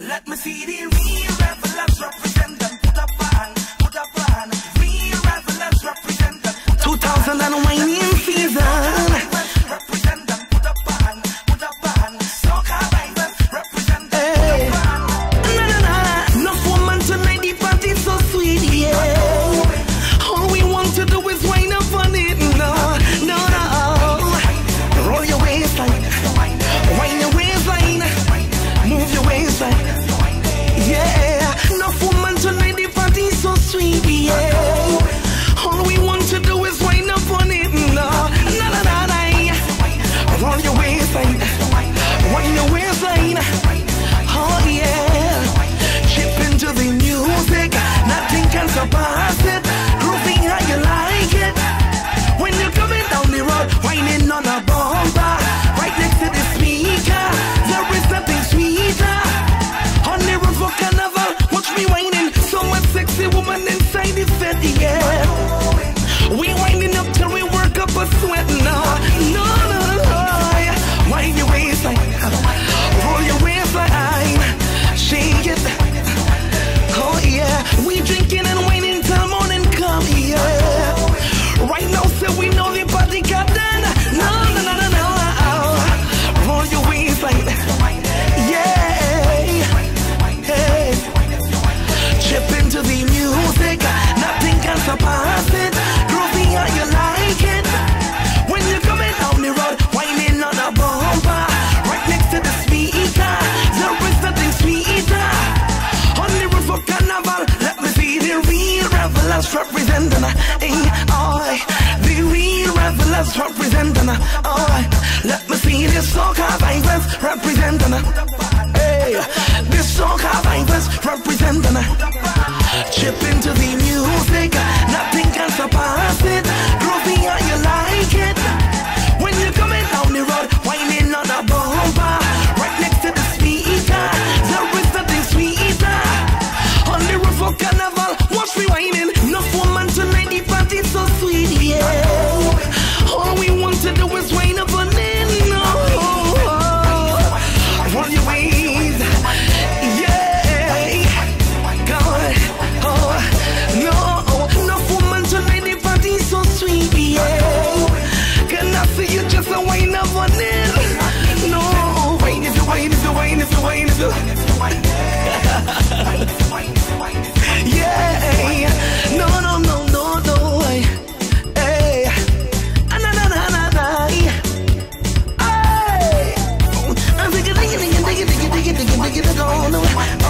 Let me see the real revelers represent them. Put up a hand, put up a hand. Real revelers represent them. 2000 so pass representing ain't I The real revelers representing I Let me see this so-called violence representing Hey, this so-called Yeah, no, no, no, no, no. Hey, ah, na, na, na, na, na. I'm thinking, thinking, thinking, thinking, thinking, thinking, thinking, thinking, oh. Oh,